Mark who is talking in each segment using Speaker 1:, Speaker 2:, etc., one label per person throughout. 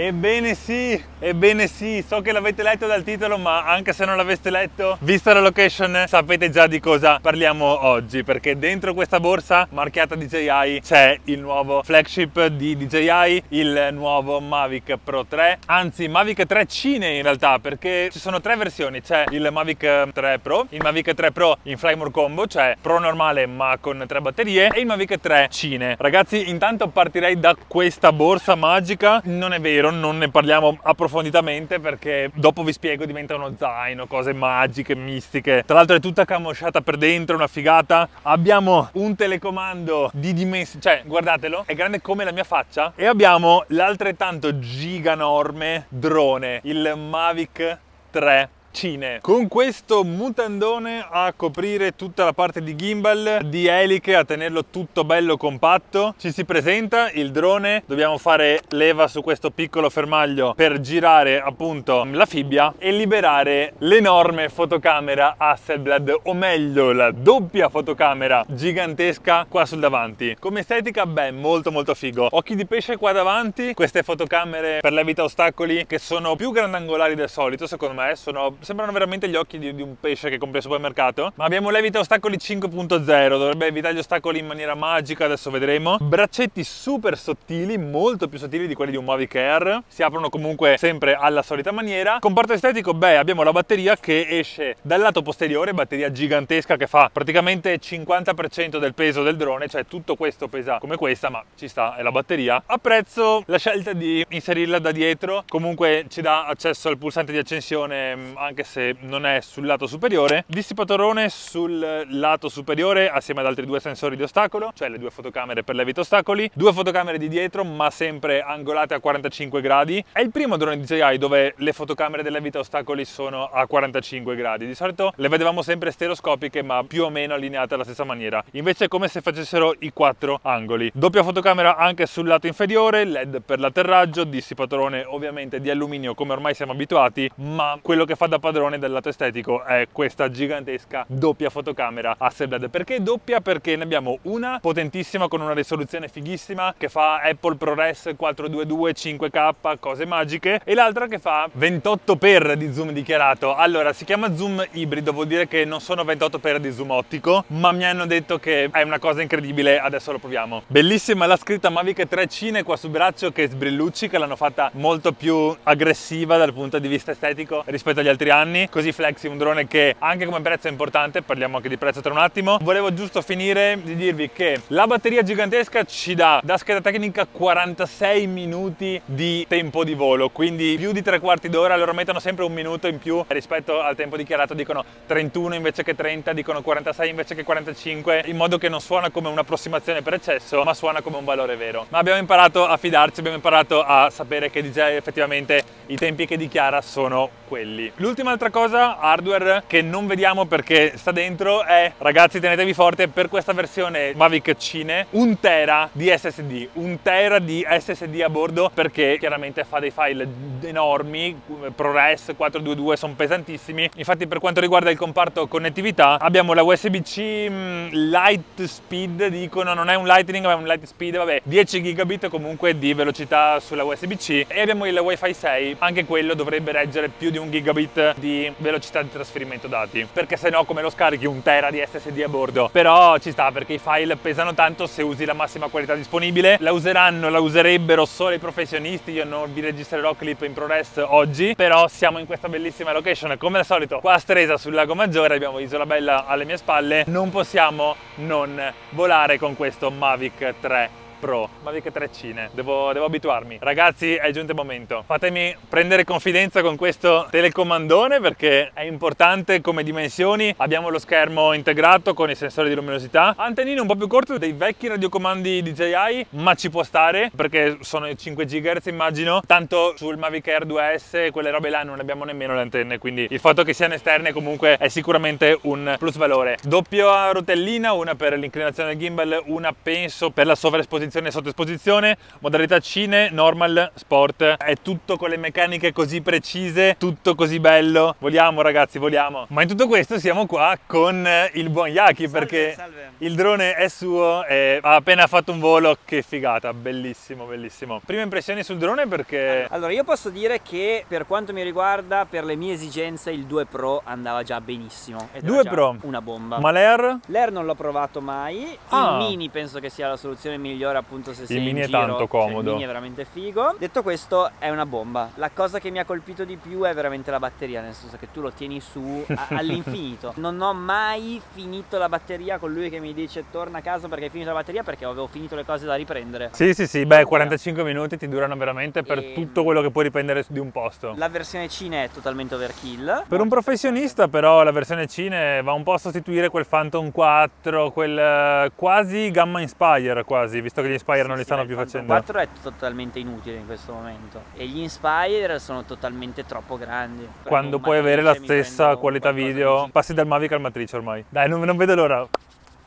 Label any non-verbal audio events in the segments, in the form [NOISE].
Speaker 1: Ebbene sì, ebbene sì, so che l'avete letto dal titolo, ma anche se non l'aveste letto, vista la location, sapete già di cosa parliamo oggi, perché dentro questa borsa marchiata DJI c'è il nuovo flagship di DJI, il nuovo Mavic Pro 3, anzi Mavic 3 Cine in realtà, perché ci sono tre versioni, c'è il Mavic 3 Pro, il Mavic 3 Pro in Flymore Combo, cioè Pro normale ma con tre batterie, e il Mavic 3 Cine. Ragazzi, intanto partirei da questa borsa magica, non è vero vero, non ne parliamo approfonditamente perché dopo vi spiego diventa uno zaino, cose magiche, mistiche. Tra l'altro è tutta camosciata per dentro, una figata. Abbiamo un telecomando di dimensioni, cioè guardatelo, è grande come la mia faccia. E abbiamo l'altrettanto giganorme drone, il Mavic 3 Cine. Con questo mutandone a coprire tutta la parte di gimbal, di eliche, a tenerlo tutto bello compatto, ci si presenta il drone, dobbiamo fare leva su questo piccolo fermaglio per girare appunto la fibbia e liberare l'enorme fotocamera Hasselblad, o meglio la doppia fotocamera gigantesca qua sul davanti. Come estetica, beh, molto molto figo. Occhi di pesce qua davanti, queste fotocamere per levita ostacoli che sono più grandangolari del solito, secondo me, sono sembrano veramente gli occhi di, di un pesce che compri al supermercato. Ma abbiamo l'evita ostacoli 5.0, dovrebbe evitare gli ostacoli in maniera magica, adesso vedremo. Braccetti super sottili, molto più sottili di quelli di un Mavic Air. Si aprono comunque sempre alla solita maniera. Comparto estetico, beh, abbiamo la batteria che esce dal lato posteriore, batteria gigantesca che fa praticamente 50% del peso del drone, cioè tutto questo pesa come questa, ma ci sta, è la batteria. Apprezzo la scelta di inserirla da dietro, comunque ci dà accesso al pulsante di accensione mm, anche se non è sul lato superiore, dissipatorone sul lato superiore assieme ad altri due sensori di ostacolo, cioè le due fotocamere per levita ostacoli, due fotocamere di dietro ma sempre angolate a 45 gradi. È il primo drone DJI dove le fotocamere della vita ostacoli sono a 45 gradi. Di solito le vedevamo sempre stereoscopiche ma più o meno allineate alla stessa maniera. Invece è come se facessero i quattro angoli. Doppia fotocamera anche sul lato inferiore, LED per l'atterraggio, dissipatorone ovviamente di alluminio come ormai siamo abituati, ma quello che fa da padrone del lato estetico è questa gigantesca doppia fotocamera Hasselblad. Perché doppia? Perché ne abbiamo una potentissima con una risoluzione fighissima che fa Apple ProRes 422 5K, cose magiche, e l'altra che fa 28x di zoom dichiarato. Allora, si chiama zoom ibrido, vuol dire che non sono 28x di zoom ottico, ma mi hanno detto che è una cosa incredibile, adesso lo proviamo. Bellissima la scritta Mavic 3 Cine qua sul braccio che sbrillucci, che l'hanno fatta molto più aggressiva dal punto di vista estetico rispetto agli altri anni anni, così Flexi un drone che anche come prezzo è importante, parliamo anche di prezzo tra un attimo. Volevo giusto finire di dirvi che la batteria gigantesca ci dà da scheda tecnica 46 minuti di tempo di volo, quindi più di tre quarti d'ora, loro mettono sempre un minuto in più rispetto al tempo dichiarato, dicono 31 invece che 30, dicono 46 invece che 45, in modo che non suona come un'approssimazione per eccesso, ma suona come un valore vero. Ma abbiamo imparato a fidarci, abbiamo imparato a sapere che DJI effettivamente i tempi che dichiara sono quelli. L'ultima altra cosa, hardware, che non vediamo perché sta dentro è, ragazzi tenetevi forte, per questa versione Mavic Cine, un tera di SSD, un tera di SSD a bordo perché chiaramente fa dei file enormi, ProRes 422 sono pesantissimi, infatti per quanto riguarda il comparto connettività abbiamo la USB-C mm, Light Speed, dicono non è un Lightning ma è un Light Speed, vabbè 10 gigabit comunque di velocità sulla USB-C e abbiamo il Wi-Fi 6 anche quello dovrebbe reggere più di un gigabit di velocità di trasferimento dati perché se no come lo scarichi un tera di SSD a bordo? Però ci sta perché i file pesano tanto se usi la massima qualità disponibile la useranno, la userebbero solo i professionisti io non vi registrerò clip in ProRes oggi però siamo in questa bellissima location come al solito qua a Stresa sul lago Maggiore abbiamo Isola Bella alle mie spalle non possiamo non volare con questo Mavic 3 Pro, Mavic 3 Cine, devo, devo, abituarmi. Ragazzi è giunto il momento, fatemi prendere confidenza con questo telecomandone perché è importante come dimensioni, abbiamo lo schermo integrato con i sensori di luminosità, antennino un po' più corto dei vecchi radiocomandi DJI ma ci può stare perché sono 5 GHz immagino, tanto sul Mavic Air 2S quelle robe là non abbiamo nemmeno le antenne quindi il fatto che siano esterne comunque è sicuramente un plus valore. Doppia rotellina, una per l'inclinazione del gimbal, una penso per la sovraesposizione sospensione sotto esposizione, modalità cine, normal, sport. È tutto con le meccaniche così precise, tutto così bello. Vogliamo ragazzi, vogliamo. Ma in tutto questo siamo qua con il buon Yaki perché
Speaker 2: salve.
Speaker 1: il drone è suo e ha appena fatto un volo. Che figata, bellissimo, bellissimo. Prime impressioni sul drone perché...
Speaker 2: Allora, io posso dire che per quanto mi riguarda, per le mie esigenze, il 2 Pro andava già benissimo. Ed era
Speaker 1: 2
Speaker 2: già
Speaker 1: Pro?
Speaker 2: Una bomba.
Speaker 1: Ma l'Air?
Speaker 2: L'Air non l'ho provato mai,
Speaker 1: Ah.
Speaker 2: il Mini penso che sia la soluzione migliore appunto se sei
Speaker 1: Mini
Speaker 2: in
Speaker 1: è
Speaker 2: giro,
Speaker 1: tanto
Speaker 2: cioè,
Speaker 1: comodo.
Speaker 2: il Mini è veramente figo. Detto questo è una bomba. La cosa che mi ha colpito di più è veramente la batteria, nel senso che tu lo tieni su [LAUGHS] all'infinito. Non ho mai finito la batteria con lui che mi dice torna a casa perché hai finito la batteria perché avevo finito le cose da riprendere.
Speaker 1: Sì, sì, sì, beh, 45 minuti ti durano veramente per
Speaker 2: E-
Speaker 1: tutto quello che puoi riprendere di un posto.
Speaker 2: La versione cine è totalmente overkill.
Speaker 1: Per un professionista però la versione Cine va un po' a sostituire quel Phantom 4, quel eh, quasi Gamma Inspire quasi, visto che gli Inspire non li stanno più facendo.
Speaker 2: 4 è totalmente inutile in questo momento e gli Inspire sono totalmente troppo grandi.
Speaker 1: Quando puoi avere la stessa qualità video, passi dal Mavic al Matrice ormai. Dai, non, non vedo l'ora.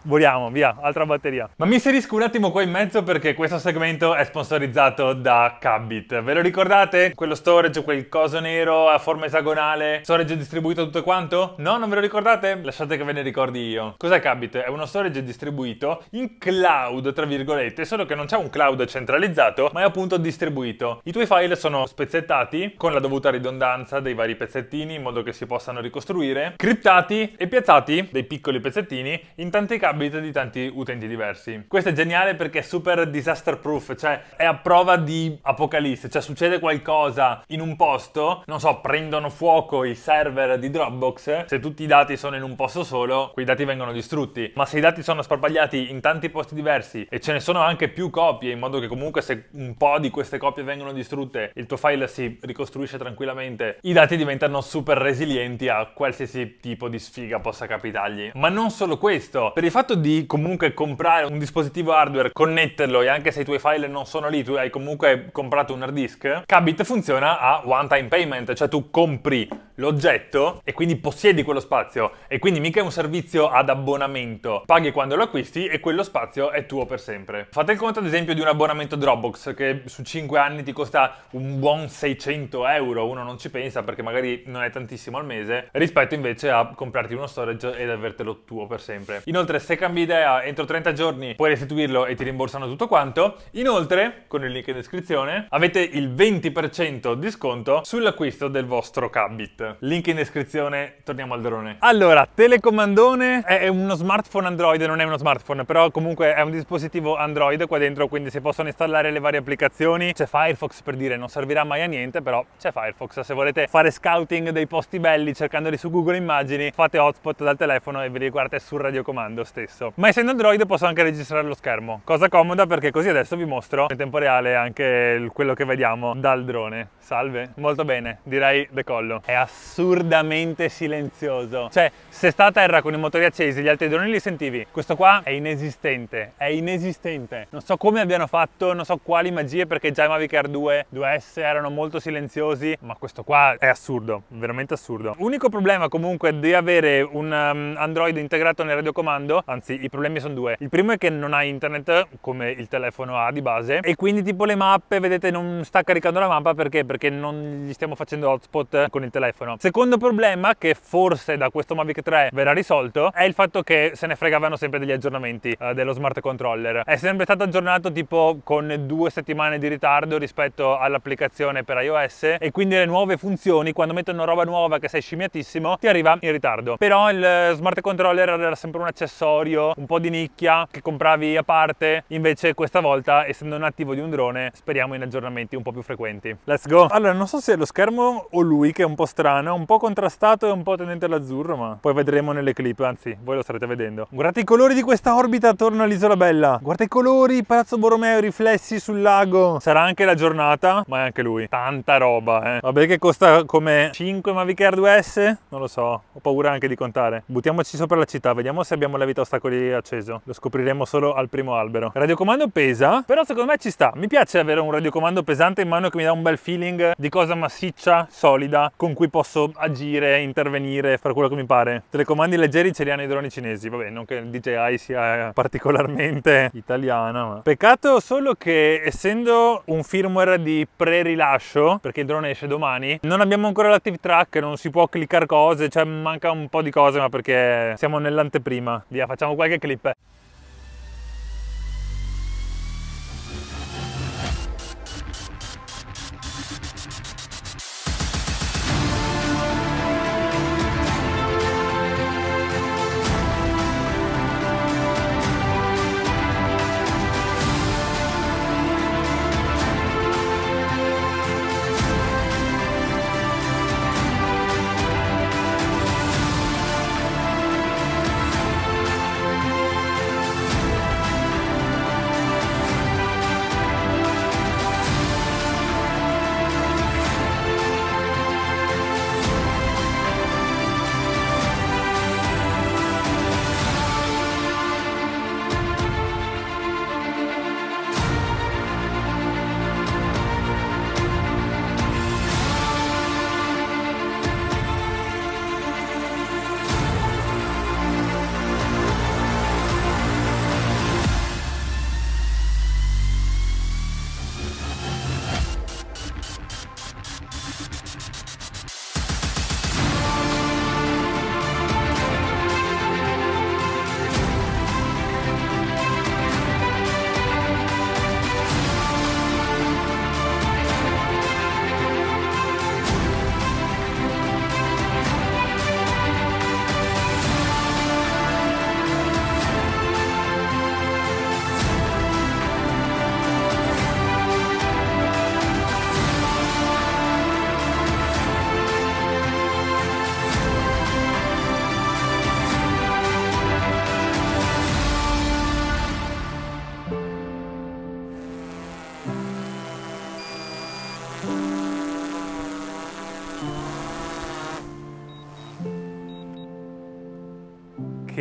Speaker 1: Voliamo, via, altra batteria. Ma mi inserisco un attimo qua in mezzo perché questo segmento è sponsorizzato da Cabbit. Ve lo ricordate? Quello storage, quel coso nero a forma esagonale, storage distribuito tutto quanto? No, non ve lo ricordate? Lasciate che ve ne ricordi io. Cos'è Cabbit? È uno storage distribuito in cloud, tra virgolette, solo che non c'è un cloud centralizzato, ma è appunto distribuito. I tuoi file sono spezzettati con la dovuta ridondanza dei vari pezzettini in modo che si possano ricostruire, criptati e piazzati dei piccoli pezzettini in tanti cabbit di tanti utenti diversi. Questo è geniale perché è super disaster proof, cioè è a prova di apocalisse, cioè succede qualcosa in un posto, non so, prendono fuoco i server di Dropbox, se tutti i dati sono in un posto solo, quei dati vengono distrutti, ma se i dati sono sparpagliati in tanti posti diversi e ce ne sono anche più copie, in modo che comunque se un po' di queste copie vengono distrutte, il tuo file si ricostruisce tranquillamente, i dati diventano super resilienti a qualsiasi tipo di sfiga possa capitargli. Ma non solo questo, per il fatto di comunque comprare un dispositivo hardware, connetterlo e anche se i tuoi file non sono lì, tu hai comunque comprato un hard disk, Cabit funziona a one time payment, cioè tu compri l'oggetto e quindi possiedi quello spazio e quindi mica è un servizio ad abbonamento, paghi quando lo acquisti e quello spazio è tuo per sempre. Fate il conto ad esempio di un abbonamento Dropbox che su 5 anni ti costa un buon 600 euro, uno non ci pensa perché magari non è tantissimo al mese, rispetto invece a comprarti uno storage ed avertelo tuo per sempre. Inoltre se cambi idea entro 30 giorni puoi restituirlo e ti rimborsano tutto quanto. Inoltre, con il link in descrizione, avete il 20% di sconto sull'acquisto del vostro Cabit. Link in descrizione, torniamo al drone. Allora, telecomandone è uno smartphone Android, non è uno smartphone, però comunque è un dispositivo Android qua dentro, quindi si possono installare le varie applicazioni. C'è Firefox per dire, non servirà mai a niente, però c'è Firefox. Se volete fare scouting dei posti belli cercandoli su Google Immagini, fate hotspot dal telefono e ve li guardate sul radiocomando stesso. Ma essendo Android posso anche registrare lo schermo, cosa comoda perché così adesso vi mostro in tempo reale anche quello che vediamo dal drone. Salve, molto bene, direi decollo. È assurdamente silenzioso. Cioè, se sta a terra con i motori accesi, gli altri droni li sentivi. Questo qua è inesistente, è inesistente. Non so come abbiano fatto, non so quali magie perché già i Mavic Air 2, 2S erano molto silenziosi, ma questo qua è assurdo, veramente assurdo. Unico problema comunque di avere un um, Android integrato nel radiocomando, anzi i problemi sono due. Il primo è che non ha internet come il telefono ha di base e quindi tipo le mappe, vedete, non sta caricando la mappa perché? Perché non gli stiamo facendo hotspot con il telefono. Secondo problema che forse da questo Mavic 3 verrà risolto è il fatto che se ne fregavano sempre degli aggiornamenti eh, dello smart controller. È sempre stato aggiornato tipo con due settimane di ritardo rispetto all'applicazione per iOS e quindi le nuove funzioni quando mettono roba nuova che sei scimmiatissimo ti arriva in ritardo. Però il smart controller era sempre un accessorio, un po' di nicchia che compravi a parte, invece questa volta essendo un attivo di un drone speriamo in aggiornamenti un po' più frequenti. Let's go! Allora non so se è lo schermo o lui che è un po' strano, un po' contrastato e un po' tendente all'azzurro ma poi vedremo nelle clip, anzi voi lo starete vedendo. Guardate i colori di questa orbita attorno all'isola bella, guarda i colori, Palazzo Borromeo, riflessi sul lago. Sarà anche la giornata, ma è anche lui. Tanta roba, eh. Vabbè che costa come 5 Mavic Air 2S? Non lo so, ho paura anche di contare. Buttiamoci sopra la città, vediamo se abbiamo la vita ostacoli acceso. Lo scopriremo solo al primo albero. Radiocomando pesa, però secondo me ci sta. Mi piace avere un radiocomando pesante in mano che mi dà un bel feeling di cosa massiccia, solida, con cui posso posso agire, intervenire, fare quello che mi pare. Telecomandi leggeri ce li hanno i droni cinesi, vabbè, non che il DJI sia [LAUGHS] particolarmente italiana, ma... Peccato solo che essendo un firmware di pre-rilascio, perché il drone esce domani, non abbiamo ancora l'active track, non si può cliccare cose, cioè manca un po' di cose, ma perché siamo nell'anteprima. Via, facciamo qualche clip.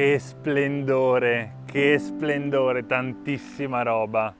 Speaker 1: Che splendore, che splendore, tantissima roba.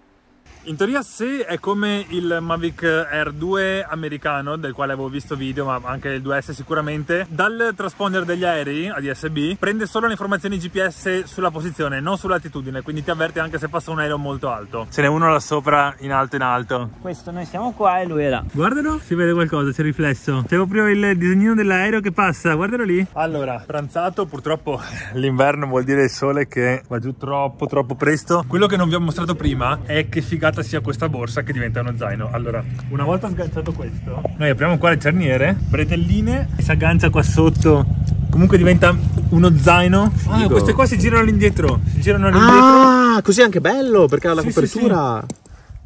Speaker 1: In teoria se è come il Mavic Air 2 americano, del quale avevo visto video, ma anche il 2S sicuramente, dal transponder degli aerei ADSB prende solo le informazioni GPS sulla posizione, non sull'altitudine, quindi ti avverte anche se passa un aereo molto alto. Ce n'è uno là sopra, in alto in alto.
Speaker 2: Questo noi siamo qua e lui è là.
Speaker 1: Guardalo, si vede qualcosa, c'è riflesso. C'è proprio il disegnino dell'aereo che passa, guardalo lì. Allora, pranzato, purtroppo [LAUGHS] l'inverno vuol dire il sole che va giù troppo troppo presto. Quello che non vi ho mostrato prima è che figata sia questa borsa che diventa uno zaino. Allora, una volta sganciato questo, noi apriamo qua le cerniere, bretelline, si aggancia qua sotto, comunque diventa uno zaino. Ah,
Speaker 3: Figo.
Speaker 1: queste qua si girano all'indietro, si girano all'indietro.
Speaker 3: Ah, così è anche bello perché ha la
Speaker 1: Sì, sì,
Speaker 3: copertura.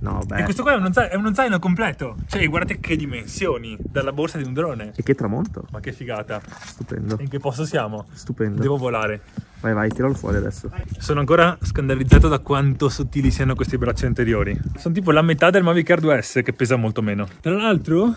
Speaker 3: No,
Speaker 1: E
Speaker 3: beh.
Speaker 1: questo qua è uno, zaino, è uno zaino completo. Cioè, guardate che dimensioni dalla borsa di un drone.
Speaker 3: E che tramonto.
Speaker 1: Ma che figata.
Speaker 3: Stupendo.
Speaker 1: In che posto siamo?
Speaker 3: Stupendo.
Speaker 1: Devo volare.
Speaker 3: Vai, vai, tiralo fuori adesso.
Speaker 1: Sono ancora scandalizzato da quanto sottili siano questi bracci anteriori. Sono tipo la metà del Mavic Air 2S che pesa molto meno. Tra l'altro...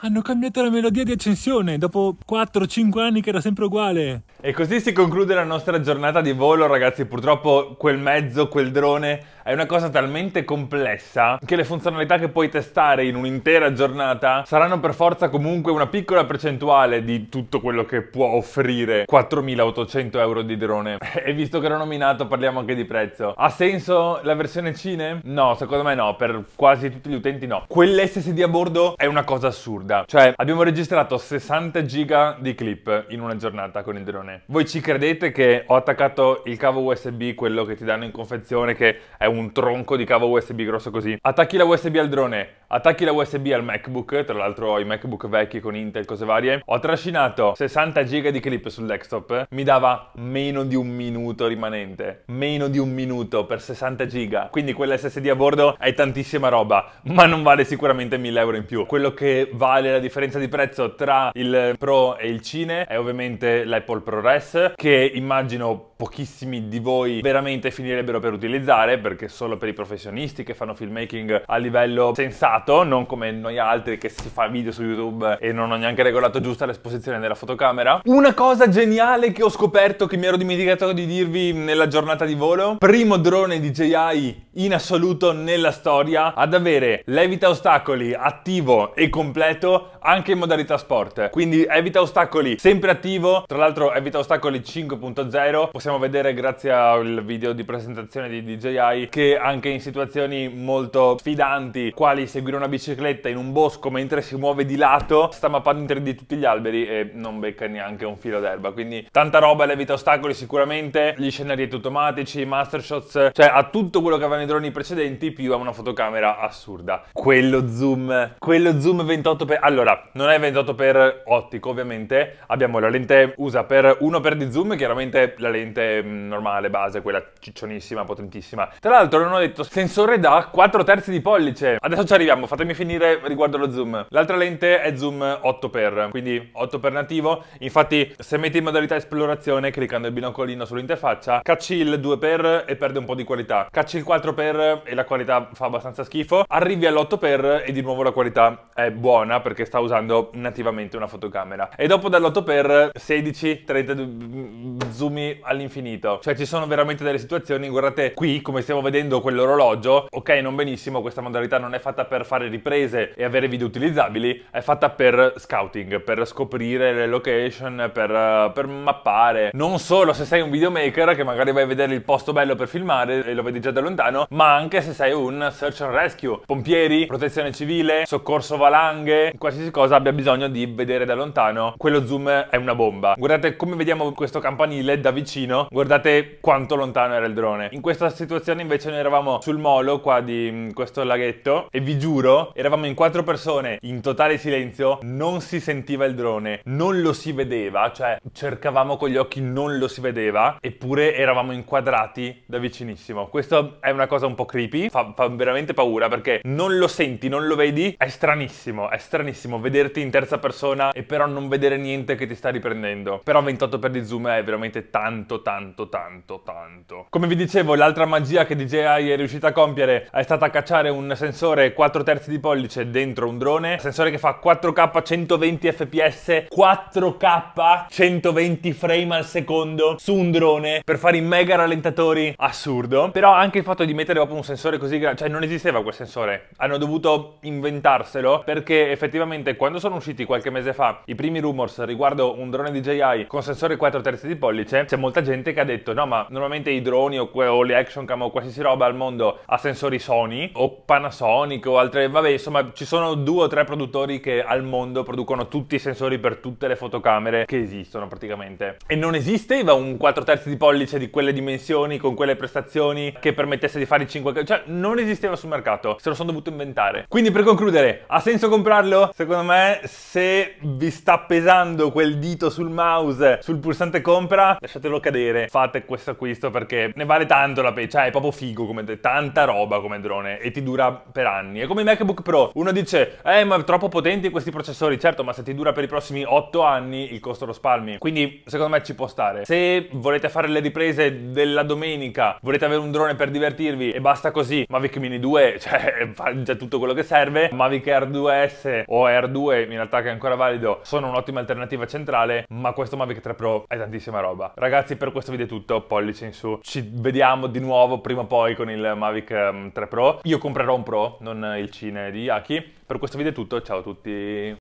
Speaker 1: Hanno cambiato la melodia di accensione dopo 4-5 anni che era sempre uguale. E così si conclude la nostra giornata di volo, ragazzi. Purtroppo quel mezzo, quel drone è una cosa talmente complessa che le funzionalità che puoi testare in un'intera giornata saranno per forza comunque una piccola percentuale di tutto quello che può offrire 4.800 euro di drone. [LAUGHS] E visto che l'ho nominato, parliamo anche di prezzo. Ha senso la versione Cine? No, secondo me no. Per quasi tutti gli utenti no. Quell'SSD a bordo è una cosa assurda. Cioè, abbiamo registrato 60 giga di clip in una giornata con il drone. Voi ci credete che ho attaccato il cavo USB, quello che ti danno in confezione, che è un tronco di cavo USB grosso così? Attacchi la USB al drone, attacchi la USB al MacBook, tra l'altro i MacBook vecchi con Intel, cose varie. Ho trascinato 60 giga di clip sul desktop, mi dava meno di un minuto rimanente. Meno di un minuto per 60 giga. Quindi quell'SSD a bordo è tantissima roba, ma non vale sicuramente 1000 euro in più. Quello che vale la differenza di prezzo tra il Pro e il Cine è ovviamente l'Apple ProRes, che immagino pochissimi di voi veramente finirebbero per utilizzare, perché solo per i professionisti che fanno filmmaking a livello sensato, non come noi altri che si fa video su YouTube e non ho neanche regolato giusta l'esposizione della fotocamera. Una cosa geniale che ho scoperto che mi ero dimenticato di dirvi nella giornata di volo, primo drone DJI in assoluto nella storia ad avere l'evita ostacoli attivo e completo anche in modalità sport. Quindi evita ostacoli sempre attivo, tra l'altro evita ostacoli 5.0, possiamo vedere grazie al video di presentazione di DJI che anche in situazioni molto sfidanti, quali seguire una bicicletta in un bosco mentre si muove di lato, sta mappando in 3D tutti gli alberi e non becca neanche un filo d'erba, quindi tanta roba, l'evita ostacoli sicuramente, gli scenari automatici, master shots, cioè ha tutto quello che avevano i droni precedenti più ha una fotocamera assurda. Quello zoom, quello zoom 28x... Allora, non è 28x ottico ovviamente, abbiamo la lente usa per 1x di zoom, chiaramente la lente mm, normale, base, quella ciccionissima, potentissima. Tra l'altro non ho detto sensore da 4 terzi di pollice. Adesso ci arriviamo, fatemi finire riguardo lo zoom. L'altra lente è zoom 8x, quindi 8x nativo. Infatti se metti in modalità esplorazione, cliccando il binocolino sull'interfaccia, cacci il 2x e perde un po' di qualità. Cacci il 4x e la qualità fa abbastanza schifo. Arrivi all'8x e di nuovo la qualità è buona perché sta usando nativamente una fotocamera. E dopo dall'8x 16, 30 zoom all'infinito. Cioè ci sono veramente delle situazioni, guardate qui come stiamo vedendo quell'orologio, ok non benissimo, questa modalità non è fatta per fare riprese e avere video utilizzabili, è fatta per scouting, per scoprire le location, per, per mappare. Non solo se sei un videomaker che magari vai a vedere il posto bello per filmare e lo vedi già da lontano, ma anche se sei un search and rescue, pompieri, protezione civile, soccorso valanghe, qualsiasi cosa abbia bisogno di vedere da lontano, quello zoom è una bomba. Guardate come vediamo questo campanile da vicino, guardate quanto lontano era il drone. In questa situazione invece noi eravamo sul molo qua di mm, questo laghetto e vi giuro, eravamo in quattro persone in totale silenzio, non si sentiva il drone, non lo si vedeva, cioè cercavamo con gli occhi, non lo si vedeva, eppure eravamo inquadrati da vicinissimo. Questo è una cosa un po' creepy, fa, fa veramente paura perché non lo senti, non lo vedi, è stranissimo, è stranissimo vederti in terza persona e però non vedere niente che ti sta riprendendo. Però 28 per di zoom è veramente tanto, tanto, tanto, tanto. Come vi dicevo, l'altra magia che DJI è riuscita a compiere è stata cacciare un sensore 4 terzi di pollice dentro un drone, sensore che fa 4K 120 fps, 4K 120 frame al secondo su un drone per fare i mega rallentatori, assurdo. Però anche il fatto di mettere proprio un sensore così grande, cioè non esisteva quel sensore, hanno dovuto inventarselo perché effettivamente quando sono usciti qualche mese fa i primi rumors riguardo un drone DJI con sensore 4 terzi di pollice, c'è molta gente che ha detto no ma normalmente i droni o, o le action cam o qualsiasi roba al mondo ha sensori Sony o Panasonic o altre, vabbè insomma ci sono due o tre produttori che al mondo producono tutti i sensori per tutte le fotocamere che esistono praticamente. E non esisteva un 4 terzi di pollice di quelle dimensioni con quelle prestazioni che permettesse di fare i 5 cioè non esisteva sul mercato, se lo sono dovuto inventare. Quindi per concludere, ha senso comprarlo? Secondo me se vi sta pesando quel dito sul mouse, sul pulsante compra, lasciatelo cadere, fate questo acquisto perché ne vale tanto la pena, cioè è proprio figo come tanta roba come drone e ti dura per anni. È come MacBook Pro, uno dice "Eh, ma troppo potenti questi processori". Certo, ma se ti dura per i prossimi 8 anni, il costo lo spalmi. Quindi, secondo me ci può stare. Se volete fare le riprese della domenica, volete avere un drone per divertirvi e basta così, Mavic Mini 2, [LAUGHS] cioè fa già tutto quello che serve. Mavic Air 2S o Air 2, in realtà che è ancora valido, sono un'ottima alternativa centrale, ma questo Mavic 3 Pro è tantissima roba. Ragazzi, per questo video è tutto, pollice in su. Ci vediamo di nuovo prima o poi con il Mavic 3 ehm, Pro. Io comprerò un Pro, non il Cine di Yaki. Per questo video è tutto, ciao a tutti.